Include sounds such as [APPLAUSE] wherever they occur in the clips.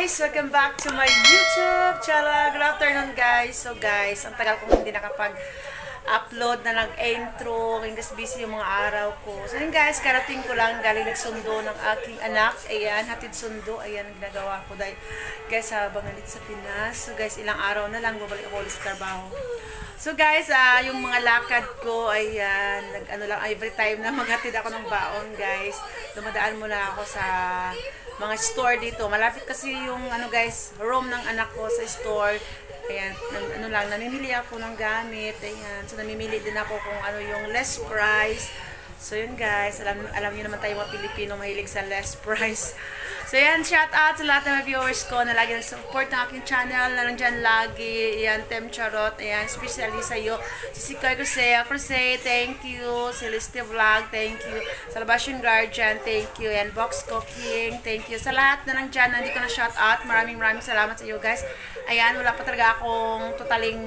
guys! Welcome back to my YouTube channel. Good afternoon guys. So guys, ang tagal kong hindi nakapag-upload na nag-intro. Kasi busy yung mga araw ko. So yun guys, karating ko lang galing nagsundo ng aking anak. Ayan, hatid sundo. Ayan ginagawa ko. Dahil guys, habang nandito sa Pinas. So guys, ilang araw na lang babalik ako ulit sa trabaho. So guys, ah yung mga lakad ko, ayan, nag, ano lang, every time na maghatid ako ng baon, guys, dumadaan muna ako sa mga store dito. Malapit kasi yung, ano guys, room ng anak ko sa store. Ayan, nang, ano lang, namimili ako ng gamit, ayan. So namimili din ako kung ano yung less price. So yun guys, alam, alam niyo naman tayo mga Pilipino mahilig sa less price. So yan, shout out sa lahat ng mga viewers ko na lagi nag-support ng aking channel, na nandyan lagi. Yan, Tem Charot, ayan, especially sa iyo. Si Sikoy Crusea, Crusea, thank you. Si Vlog, thank you. Salvation Guardian, thank you. Yan, Box Cooking, thank you. Sa lahat na nandyan, na hindi ko na shout out, maraming maraming salamat sa iyo guys. Ayan, wala pa talaga akong totaling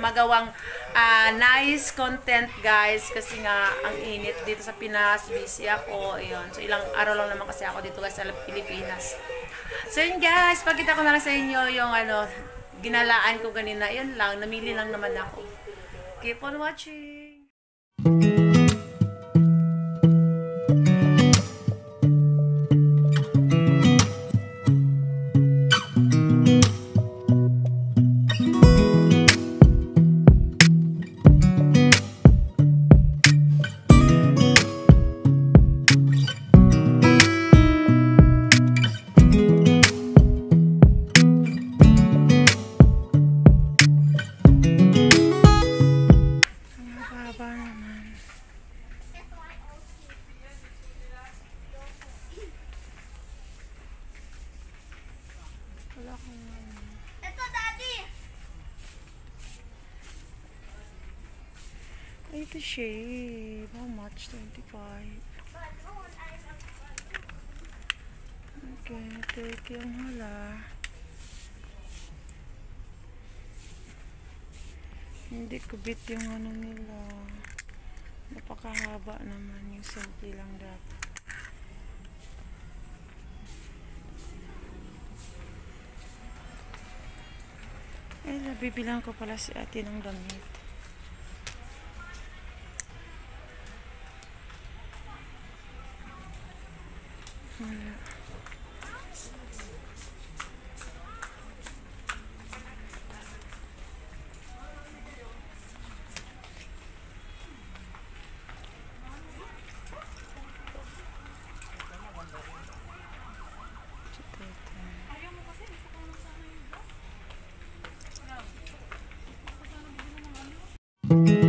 magawang uh, nice content guys kasi nga ang init dito sa Pinas, busy ako. Ayun. So ilang araw lang naman kasi ako dito guys sa Pilipinas. So yun guys, pagkita ko na lang sa inyo yung ano, ginalaan ko ganina. Yun lang, namili lang naman ako. Keep on watching! Ay, ito shade. How much? 25. Okay, take yung hala. Hindi kubit yung ano nila. Napakahaba naman yung simple lang dapat. Eh, nabibilang ko pala si ate ng damit. Mm-hmm.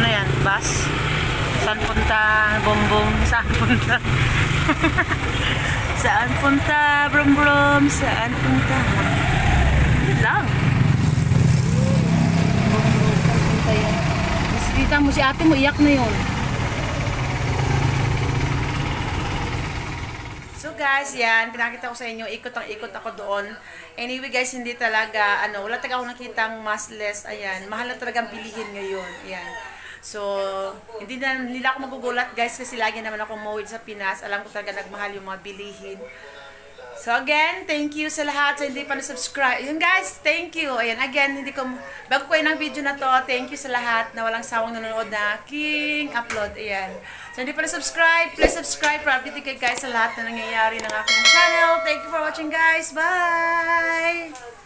Ano yan? Bus? Saan punta? Bumbong? [LAUGHS] Saan punta? Saan punta? Brum brum? Saan punta? Yun lang. Mas tita mo si ate mo, iyak na yun. So guys, yan, pinakita ko sa inyo, ikot ang ikot ako doon. Anyway guys, hindi talaga, ano, wala talaga ako nakitang massless, ayan, mahal na talagang bilihin ngayon, ayan. So, hindi na nila ako magugulat guys kasi lagi naman ako umuwi sa Pinas. Alam ko talaga nagmahal yung mga bilihin. So again, thank you sa lahat sa hindi pa na-subscribe. Yun guys, thank you. Ayan, again, hindi ko, bago ko ang video na to, thank you sa lahat na walang sawang nanonood na king upload. Ayan. So hindi pa na-subscribe, please subscribe para update kayo guys sa lahat na nangyayari ng aking channel. Thank you for watching guys. Bye!